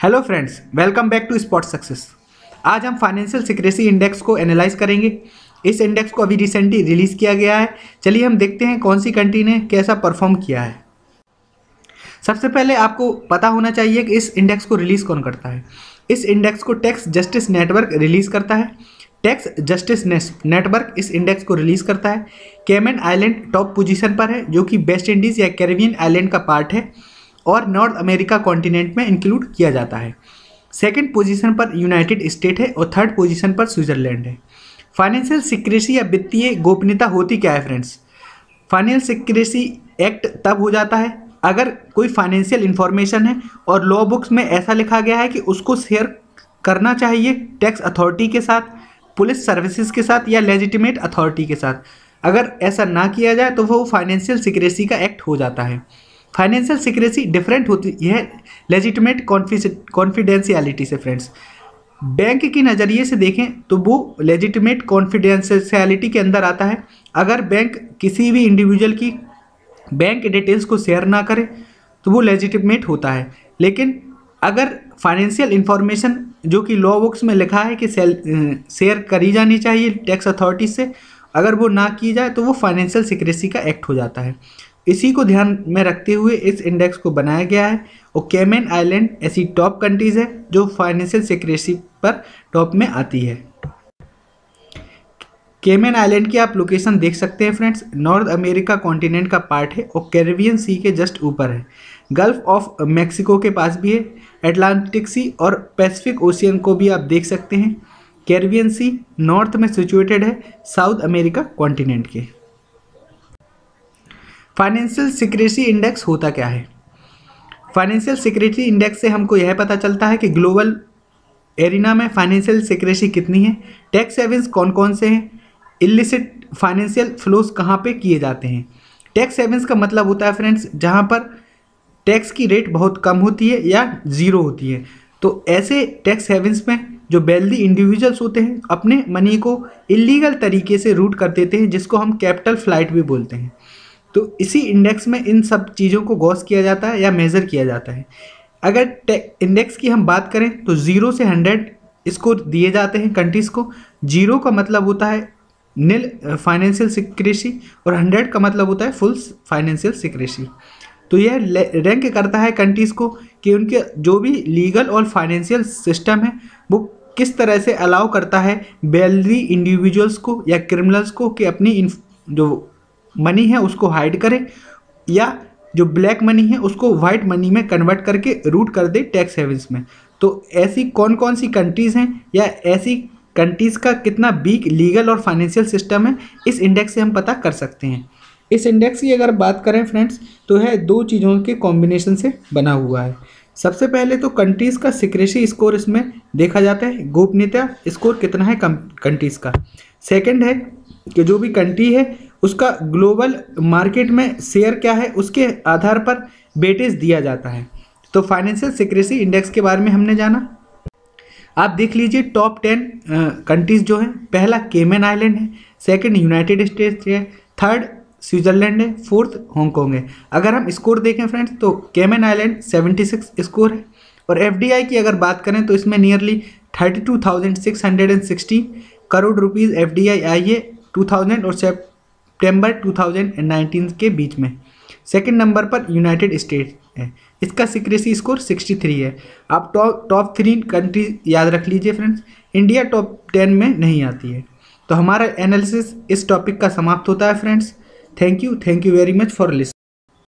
Hello friends welcome back to spot success आज हम financial secrecy index को analyse करेंगे। इस इंडेक्स को अभी रिसेंटली रिलीज़ किया गया है। चलिए हम देखते हैं कौन सी कंट्री ने कैसा परफॉर्म किया है। सबसे पहले आपको पता होना चाहिए कि इस इंडेक्स को रिलीज़ कौन करता है। इस इंडेक्स को टैक्स जस्टिस नेटवर्क रिलीज़ करता है। टैक्स जस्टिस नेटवर्क इस इंडेक्स को रिलीज़ करता है। केमन आइलैंड टॉप पोजीशन पर है, जो कि वेस्ट इंडीज़ या कैरेबियन आइलैंड का पार्ट है। और नॉर्थ अमेरिका कॉन्टिनेंट में इंक्लूड किया जाता है। सेकेंड पोजीशन पर यूनाइटेड स्टेट है और थर्ड पोजीशन पर स्विट्जरलैंड है। फाइनेंशियल सिक्रेसी या वित्तीय गोपनीयता होती क्या है फ्रेंड्स फाइनेंशियल सिक्रेसी एक्ट तब हो जाता है अगर कोई फाइनेंशियल इंफॉर्मेशन है और लॉ बुक्स में ऐसा लिखा गया है कि उसको शेयर करना चाहिए टैक्स अथॉरिटी के साथ पुलिस सर्विसेज़ के साथ या लेजिटिमेट अथॉरिटी के साथ। अगर ऐसा ना किया जाए तो वो फाइनेंशियल सिक्रेसी का एक्ट हो जाता है। फाइनेंशियल सिक्रेसी डिफरेंट होती है लेजिटमेट कॉन्फिडेंशियलिटी से फ्रेंड्स बैंक की नज़रिए से देखें तो वो लेजिटमेट कॉन्फिडेंशियलिटी के अंदर आता है। अगर बैंक किसी भी इंडिविजुअल की बैंक डिटेल्स को शेयर ना करे तो वो लेजिटमेट होता है। लेकिन अगर फाइनेंशियल इंफॉर्मेशन जो कि लॉ बुक्स में लिखा है कि शेयर करी जानी चाहिए टैक्स अथॉरिटी से, अगर वो ना की जाए तो वो फाइनेंशियल सिक्रेसी का एक्ट हो जाता है। इसी को ध्यान में रखते हुए इस इंडेक्स को बनाया गया है। और केमेन आइलैंड ऐसी टॉप कंट्रीज़ है जो फाइनेंशियल सिक्रेसी पर टॉप में आती है। केमेन आइलैंड की आप लोकेशन देख सकते हैं फ्रेंड्स नॉर्थ अमेरिका कॉन्टिनेंट का पार्ट है और कैरेबियन सी के जस्ट ऊपर है। गल्फ ऑफ़ मैक्सिको के पास भी है। एटलांटिक सी और पैसिफिक ओशियन को भी आप देख सकते हैं। कैरेबियन सी नॉर्थ में सिचुएटेड है। साउथ अमेरिका कॉन्टिनेंट के। फाइनेंशियल सिक्रेसी इंडेक्स होता क्या है? फाइनेंशियल सिक्रेसी इंडेक्स से हमको यह पता चलता है कि ग्लोबल एरिना में फाइनेंशियल सिक्रेसी कितनी है? टैक्स सेविंग्स कौन कौन से हैं? इलिसिट फाइनेंशियल फ्लोज कहाँ पे किए जाते हैं? टैक्स सेविंग्स का मतलब होता है फ्रेंड्स जहाँ पर टैक्स की रेट बहुत कम होती है या ज़ीरो होती है। तो ऐसे टैक्स सेविंग्स में जो वेल्दी इंडिविजुअल्स होते हैं, अपने मनी को इलीगल तरीके से रूट कर देते हैं, जिसको हम कैपिटल फ़्लाइट भी बोलते हैं। तो इसी इंडेक्स में इन सब चीज़ों को गॉस किया जाता है या मेज़र किया जाता है। अगर इंडेक्स की हम बात करें तो ज़ीरो से हंड्रेड स्कोर दिए जाते हैं कंट्रीज़ को। ज़ीरो का मतलब होता है नील फाइनेंशियल सिक्रेसी और हंड्रेड का मतलब होता है फुल फाइनेंशियल सिक्रेसी तो यह रैंक करता है कंट्रीज़ को कि उनके जो भी लीगल और फाइनेंशियल सिस्टम है, वो किस तरह से अलाउ करता है। वेल्दी इंडिविजुअल्स को या क्रिमिनल्स को कि अपनी जो मनी है, उसको हाइड करे, या जो ब्लैक मनी है, उसको वाइट मनी में कन्वर्ट करके रूट कर दे टैक्स हेवंस में। तो ऐसी कौन कौन सी कंट्रीज़ हैं, या ऐसी कंट्रीज़ का कितना वीक लीगल और फाइनेंशियल सिस्टम है, इस इंडेक्स से हम पता कर सकते हैं। इस इंडेक्स की अगर बात करें फ्रेंड्स तो है दो चीज़ों के कॉम्बिनेशन से बना हुआ है। सबसे पहले तो कंट्रीज़ का सिक्रेसी स्कोर इसमें देखा जाता है, गोपनीयता स्कोर कितना है कंट्रीज़ का। सेकंड है कि जो भी कंट्री है उसका ग्लोबल मार्केट में शेयर क्या है उसके आधार पर बेटेज दिया जाता है। तो फाइनेंशियल सिक्रेसी इंडेक्स के बारे में हमने जाना। आप देख लीजिए टॉप टेन कंट्रीज़ जो हैं पहला केमेन आइलैंड है सेकंड यूनाइटेड स्टेट्स है थर्ड स्विट्ज़रलैंड है फोर्थ हांगकॉन्ग है। अगर हम स्कोर देखें फ्रेंड्स तो केमेन आइलैंड 76 स्कोर है और एफडीआई की अगर बात करें तो इसमें nearly 32,660 crore rupees F I है 2000 और सितंबर 2019 के बीच में। सेकंड नंबर पर यूनाइटेड स्टेट है। इसका सिक्रेसी स्कोर 63 है। आप टॉप टॉप थ्री कंट्री याद रख लीजिए फ्रेंड्स इंडिया टॉप टेन में नहीं आती है। तो हमारा एनालिसिस इस टॉपिक का समाप्त होता है friends thank you thank you very much for list